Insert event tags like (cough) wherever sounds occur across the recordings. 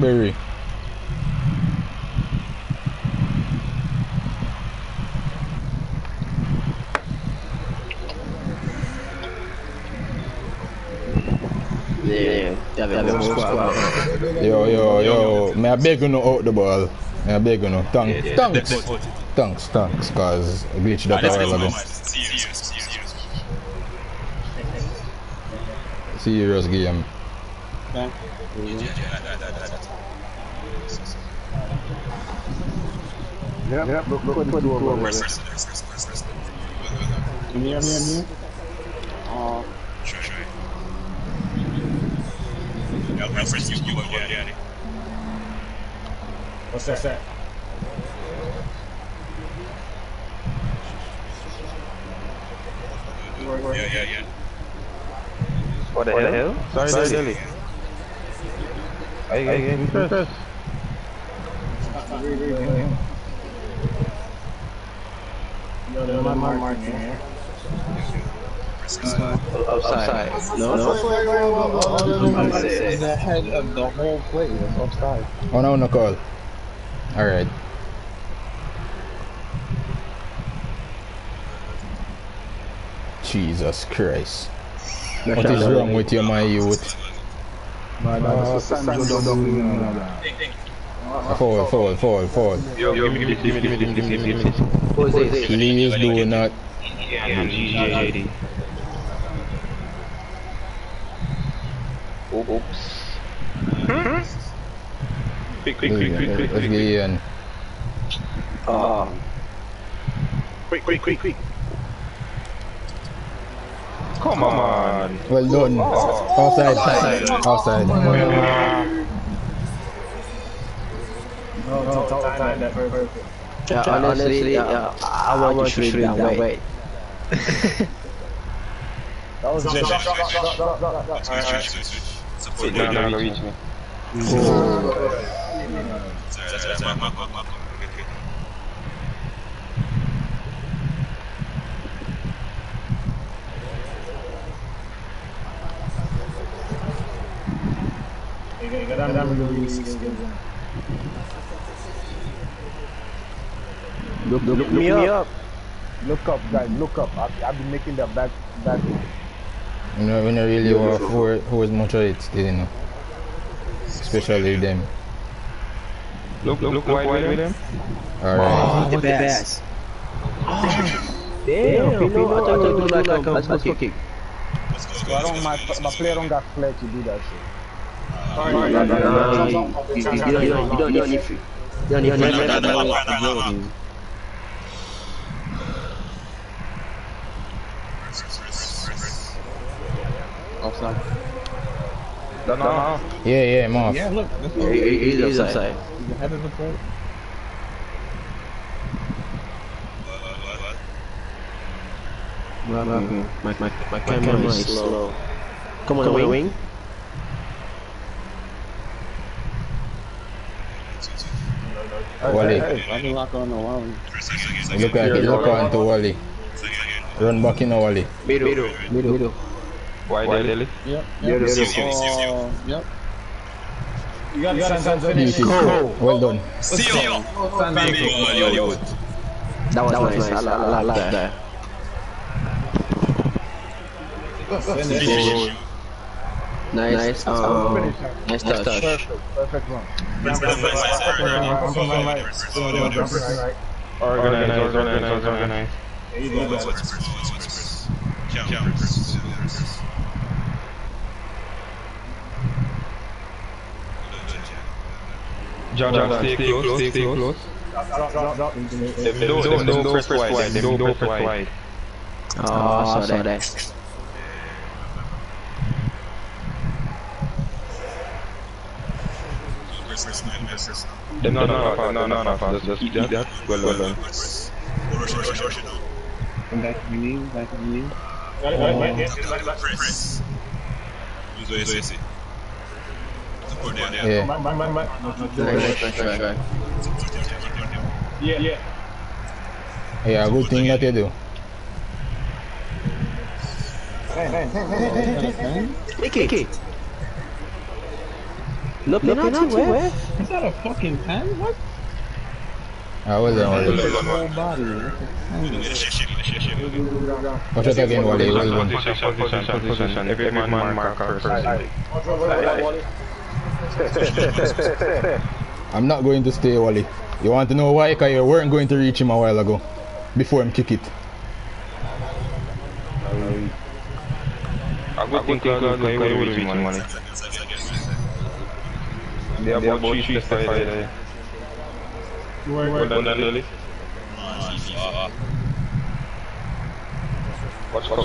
Berry. Yeah, yeah, yeah, squad. Yo, yo, yo. May I beg you no out the ball? May I beg you no? Thanks, Yeah, yeah, thanks, that's thanks, thanks, cause I glitched that a while ago. serious, serious. Serious game. Yeah. Yep, yep, look, look. Come here, come here, come here. Uh, Sure, sure. Yeah, rest, rest, you, you, yeah, yeah, yeah. what's that? that? Yeah, yeah, yeah. What the hell? Sorry, sorry, sorry. Hey, hey, hey, first. No, no, my mark, mark here. Outside. No, no. the head of the whole play was offside. Oh no, no call. Alright. Jesus Christ. What is wrong with you, my youth? Uh, Sancho don't Forward, forward, forward, forward. Yo, yo, give me this, give me this, give me this, give me give me this. Who is this? Please do not. Yeah, GGJD. Oops. Quick, quick, quick, quick, quick, Let's quick, get quick. in. Ah, Quick, quick, quick, quick. Come on. Well done. Oh. Offside. Offside. No, no, time that perfect. yeah, honestly, yeah, I want to shrink that way. That was Switch, just switch, switch, switch, switch, switch, switch. Support, No, yeah, no, yeah. no, reach me. Sorry, sorry, sorry, mark, mark, mark, mark. Okay, okay. Look, look, look me up. Look up, guys. Look up. I've, I've been making the back, back. You know, we don't really want to force, force much of it still, you know. Especially them. Look, look, look wide with him. Alright. Oh, the best. Oh, damn, you know, I thought you do like a fast kick. Let's go, So I don't, my, my player don't got flair to do that shit. You, don't, need, you don't need. No, no. Yeah, yeah, I'm off. Yeah, look. This He- he- He's outside. the head of the play. What, what, what? My, my, my camera is slow. Come on, wing. wing. Wally. I've been locked on a while. Rest again, again, Look again. at look on to Wally. Again, again. Run back in Wally. Middle, middle, middle. Wide, Ellie. Yep. Yep, Yep. Uh, yep. You got, you got to send Beauty. Well done. See you. Big one, yo, yo. That was, that was nice. I, I, I like that. Finish. Nice, um, nice touch. Perfect. Perfect rest, rest, rest. right. Organize, organize, organize. Let's. Jump, jump, stay close, stay close. Drop, drop, drop. Them don't, them press wide, them don't press wide. Oh, I saw that. Press, press, press, press. Them not fast, no, no, no, fast. Just keep that. Well, well done. Press. Come back to me, back to me. Press. Use what you say. Support there, there. Yeah. Support there, support there, support there. Yeah, yeah. Yeah, good thing that you do. Hey, hey, hey, hey, hey, hey, hey. Mickey. No penalty, where? Is that a fucking pen? What? Well done, Wally. Whole body. Watch out again, Wally. Well done. Position, position, position. Every man mark our person. I'm not going to stay, Wally. You want to know why? Because you weren't going to reach him a while ago. Before him kick it. A good thing to you will reach money. They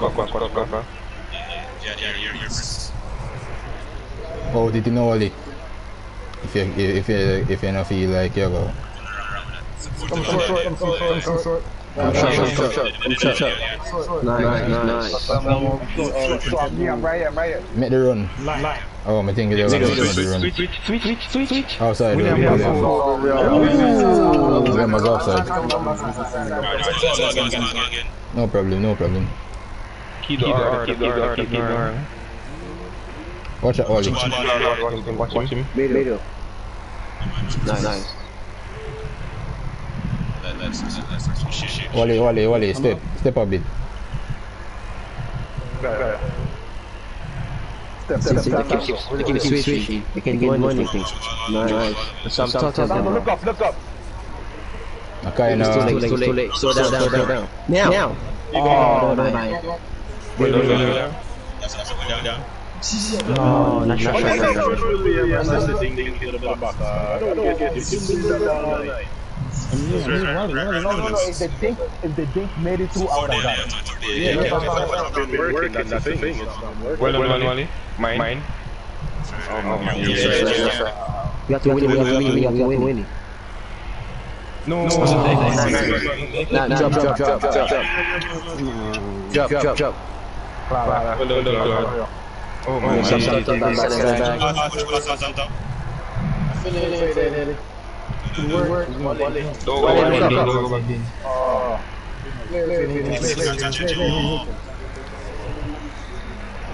watch, watch, watch. Yeah, yeah, you're here. Oh, did you know, Wally? If you, if you, if you don't feel like you go. Come short, come short, come short, shot, shot, shot. Nice, nice, nice. I'm right here, I'm right here. Make the run. Oh, I think they're going to make the run. Switch, switch, switch, switch, switch, switch. Outside, William, William. William. William. William was outside. Again, again, again. No problem, no problem. Keep the R, keep the R, keep the R. Watch out, Wally. One, one, one. Watch him. Middle. Nice, nice. Let- Let's, let's, let's, shit, shit. Wally, Wally, Wally, step, step a bit. Step, See, step, see, they step, keep, step. they keep switching. They can do anything. Nice. Some top, top, Sandro, down. look up, look up. I kind It's too late, of. it's too late. Slow down, down, down, down. Now. Now. Oh, no, nice. Well done, well done. That's- that's what we're down, down. Oh, nice shot, shot, shot, shot. I'm here, I'm here, Wally, Wally, No, no, Wally. no, if the dink, if the dink made it through, I would have got it. Yeah, yeah, yeah. Well done, well done. Mine. Mine. Oh, my Yeah, yeah, yeah. We have to win it, we have to win it, we have to win it. No. Nah, drop, drop, drop, drop, drop. Drop, drop, drop. Well done, well done. Oh, my Stop, stop, God. Go back, don't go back, don't go back. Oh,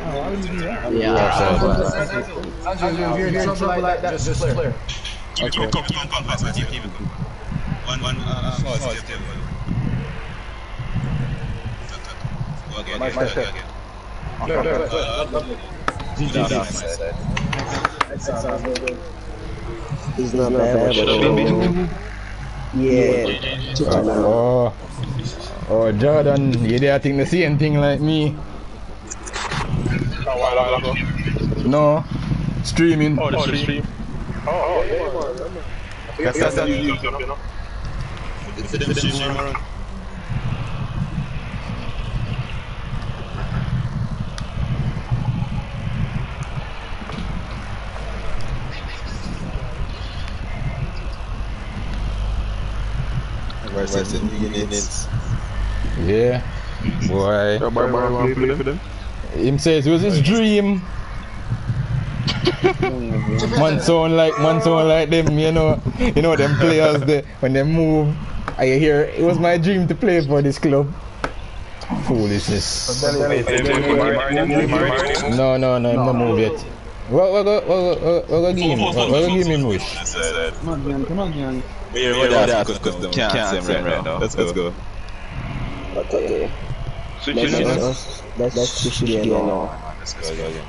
Oh, why would you do that? Yeah. Outside. if you're in trouble like that, just clear. Keep it, come, come, keep it, come, pass, keep it, keep it, come. One, one, uh, uh, four, step, step. Go again, My go step. again. It's not bad, but yeah. Oh, oh, Jordan, you there think the same thing like me? No, streaming. Oh, the oh, stream. It's a different run. Versus Indians. Yeah, boy. Him says it was his dream. (laughs) man sound like man sound like them, you know, you know them players they, when they move. I hear it was my dream to play for this club. Foolishness. No, no, no, I'm not move yet. What, what, what, what, what, what, what give him? What, what give him wish? Come on, Gian, come on, Gian. We're we're there because we can't see him right now. Let's go. Okay. Switch Let's, it in. let's, let's, let's switch it again now. Let's go again.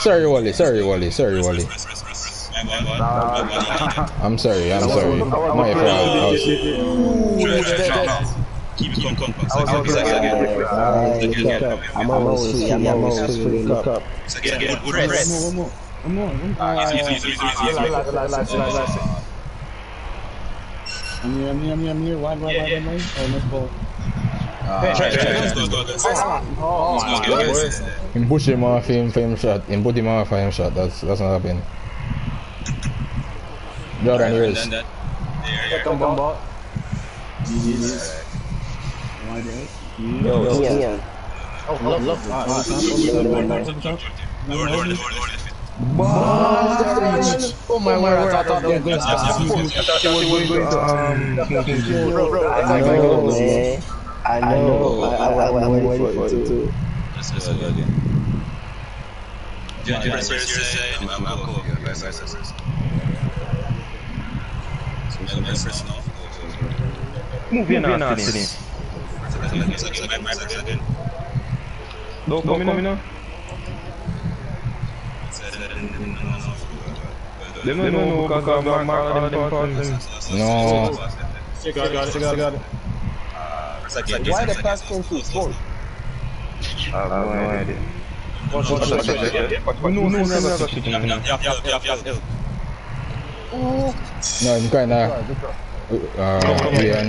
Sorry, Wally. Sorry, Wally. Sorry, Wally. I'm sorry. I'm sorry. My fault. Keep it, come, come, pass. Again, again, again. I'm always free, I'm always free. Look up. It's again, good, good rest. One more, one more, one more. Easy, easy, easy, easy, easy, easy. Relax, relax, relax, relax, relax. I'm here, I'm here, I'm here, I'm here. Wide, wide, wide, wide, wide. Oh, let's go. Try, try, try. Let's go, let's go, let's go. Oh, Let's go, let's. Him push him off him for him shot. Him put him off for him shot. That's that's not happening. Jordan, And yours. then that. There, Come on, ball. Wide, right? Yo, Ian. Oh. Ah, ah, top, top. Lord, Lord, Lord, Oh my word, I thought that was going to I know, I am waiting for you. too. Let's go again. Dude, press USA, I'm cool. Press USA. Mówię na Athens. Domino? De mano, no, because I'm not important. No. She got it, she got it. Why the pass going to four? I have no idea. No, no, no, no. No, I'm going now. Uh, yeah.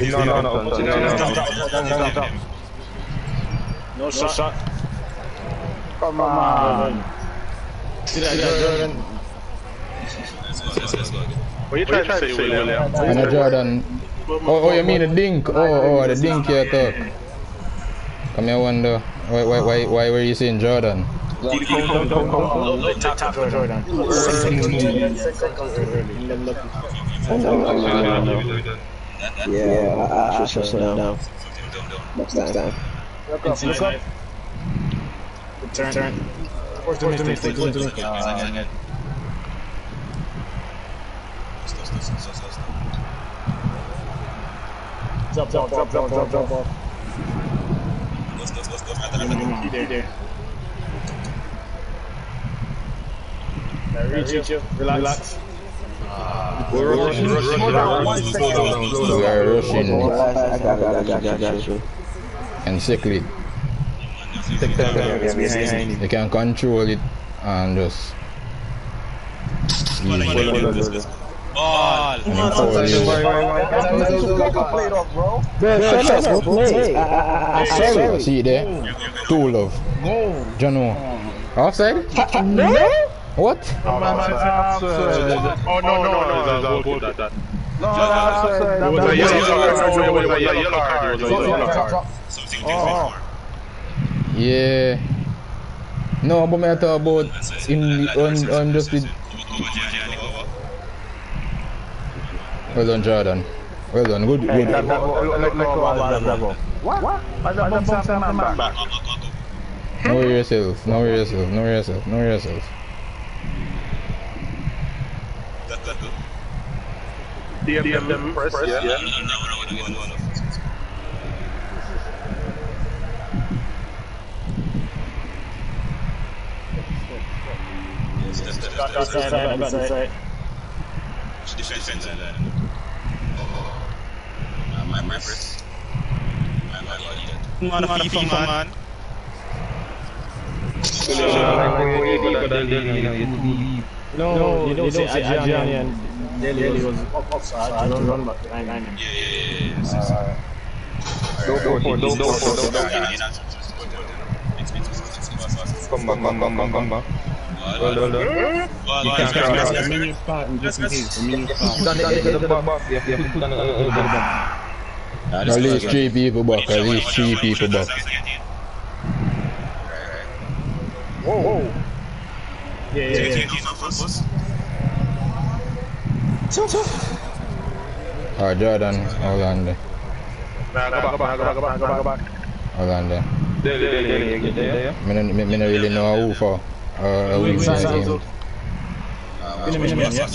No, no, no. No, no, no. Down, down. No shot. shot. Come on. See that, Jordan? Let's go, let's go. What you trying to say, William? And a Jordan. Oh, oh, you mean the dink? Oh, oh, the dink you talk. Come here, wonder. Why, why, why, why were you saying Jordan? Top, top, Jordan. Yeah, I, I should slow down. Down, Next time. Look up, look up. Good turn. turn. Force to me, force to me. Drop, drop, drop, drop, drop, drop, drop. Let's go, let's go. There, there, there. Reach, reach you. Relax. Relax. We're rushing. We're rushing. We're rushing. We're rushing. I got you. I got you and sickly. They can control it and just. Ball, ball. Ball. See there? Two love. John Moore. Offside? No? What? Oh no no no! No, no, no, no, It was a yellow card. It was a yellow card. Oh. Yeah. No, but I thought about him, on, on just with... Well done, Jordan. Well done, good, good. Hey, that, that, let, let go of that ball. What? What? As a bumps and man back. Know yourself, know yourself, know yourself, know yourself. DM press, yeah. Defense and then. My my press. My my body. Man, man, FIFA, man. No, you don't say Adrian and Dele was offside. Run, run back behind him. Yeah, yeah, yeah, yeah. Yes, yes, yes. Don't go for it, yeah Delhi was offside. Don't run back behind him. Yeah, yeah, yeah. yeah. So, uh, Go for, go for, go for, go for. Come back, come back, come back, come back. Well done, well done. You can't cross. A mini part in just in case. A mini part. Done it to the back. Yeah, yeah, done it to the back. At least three people back. At least three people back. Whoa, whoa. Yeah, yeah, yeah. Tilted. Alright, Jordan, Orlando. Nah, go back, go back, go back, go back, go back. Orlando. There, there, there, there, there. I don't really know who for. Uh, who inside the game. Minute,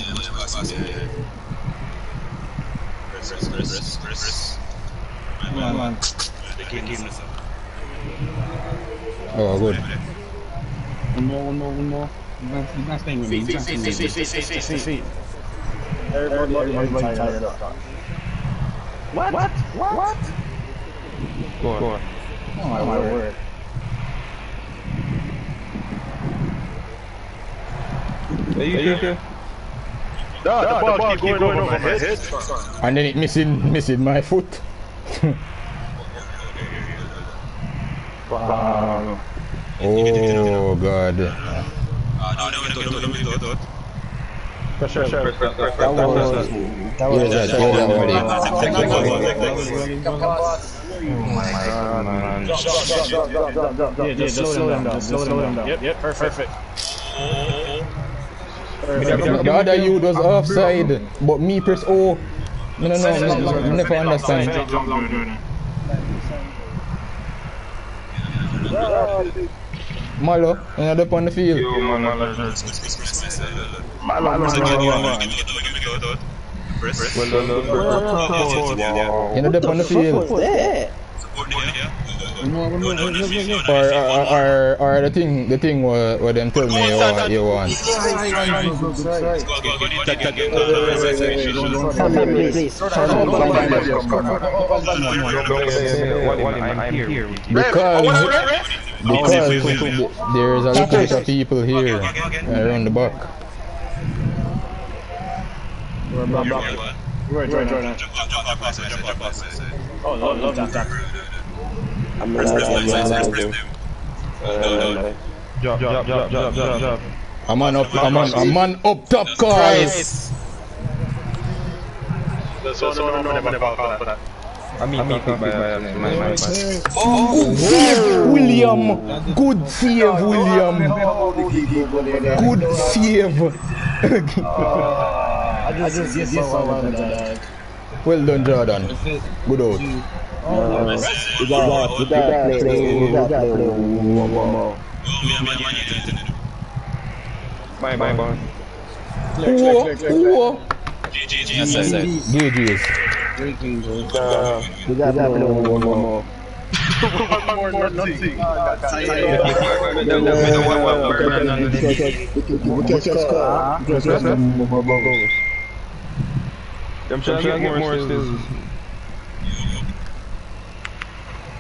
Oh, good. One more, one more, one more. That's thing with me. Feet, feet, feet, feet, feet, feet, feet, feet. Everybody, everybody tired up. What? What? What? Go on, go on. Oh my word. Are you sure? No, the ball keep going over my head. And then it missing, missing my foot. (laughs) Wow. Oh God. Ah, no, no, no, no, no, no, no, no. Pressure, pressure, pressure, pressure. That was. Here's that. Here's that already. Oh, man. Drop, drop, drop, drop, drop, drop, drop, drop. Yeah, just slow them down. Just slow them down. Yep, yep, perfect. The other you was offside, but me press O. No, no, no, no, no, never understand. Malo, you know, up on the field. Yo, man, done, done. You know, up on the field. Support me, yeah? No, no, no, no, no. Or, or, or, or the thing, the thing what, what them tell me you want, you want. Because, because there's a little bit of people here around the back. We're oh, Yeah, back. man. We're joining. Jump up, jump up, pass it, jump up, pass it. Oh, love, love that. that. Press, press, press, press, press, press them. No, no. Drop, drop, drop, drop, drop, drop. A man up, a man, a man up top, guys. So, so, no, no, no, never call for that. I mean, me, my, my, my, my. Good save, William. Good save, William. Good save. (laughs) I just, I just, yes, yes, yes, well done, Jordan. Good out. Oh, we got, we got play, we got play one more. We have Man United to do. My, my, my. Whoa, whoa. GG, yes, yes, yes. GG's. We got play one more. One more, (laughs) nothing. We catch your score. We catch your score. I'm trying to get more stills.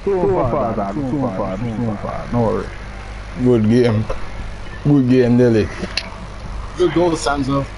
Two and five, man. Two and five. Two oh and oh oh five. No worry. Good game. Good game, Delhi. Good goal, Sanzo.